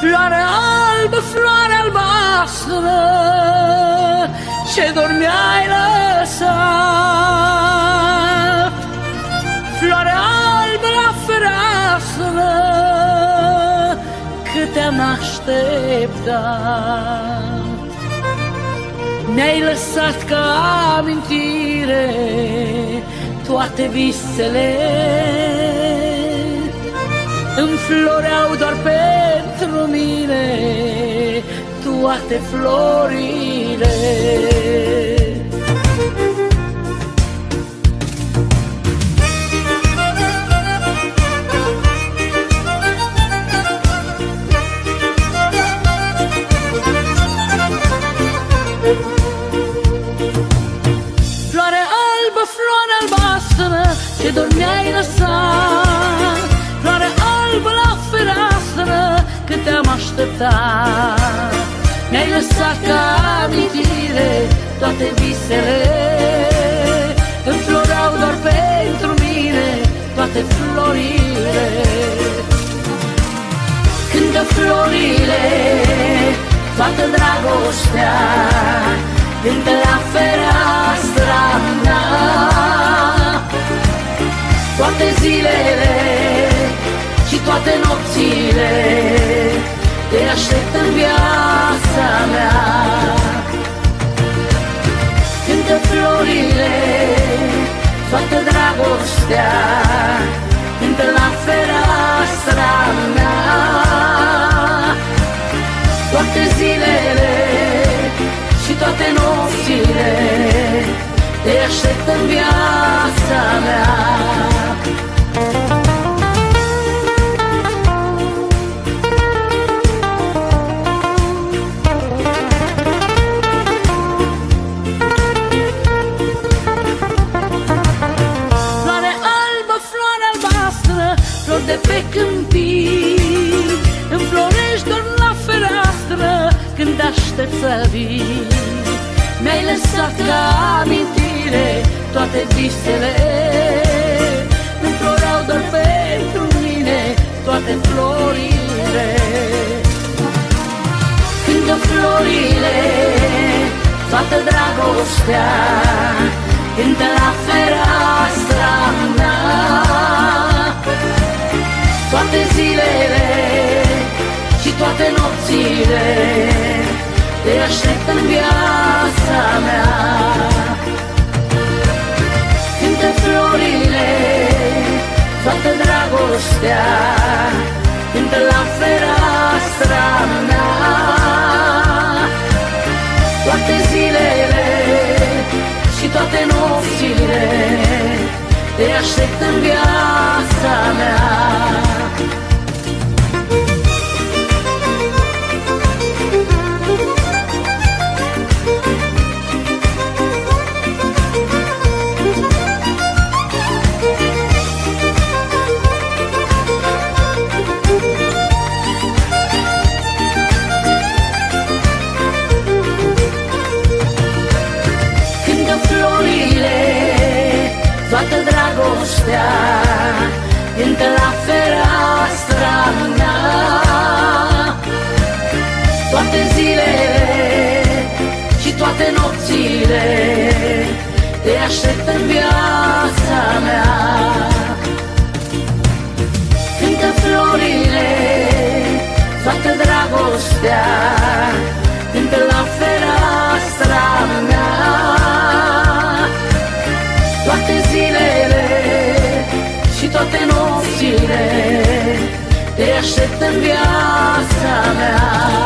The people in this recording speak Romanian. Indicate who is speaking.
Speaker 1: Floare albă, floare albastră Ce dormeai lăsat? Floare albă la fereastră Cât te-am așteptat? Ne-ai lăsat ca amintire Toate visele. Înfloreau doar pentru mine toate florile. Floare albă, floare albastră, ce dormeai lăsat te-am așteptat Mi-ai lăsat ca amintire toate visele. Înfloreau doar pentru mine toate florile. Cântă florile, toată dragostea Cântă la fereastra mea. Toate zilele și toate în viața mea. Cântă florile, toată dragostea când aștept să vii. Mi-ai lăsat ca amintire toate visele. Înfloreau doar pentru mine toate florile. Cântă florile, toată dragostea Cântă la fereastra mea. Toate zilele și toate nopțile Te aștept în viața mea. Cântă florile, toată dragostea Cântă la fereastra mea. Toate zilele și toate nopțile Te aștept în viața mea Toate zilele și toate nopțile. Te aștept în viața mea. Cântă florile, toată dragostea Cântă la fereastra mea. Toate zilele și toate nopțile Te aștept în viața mea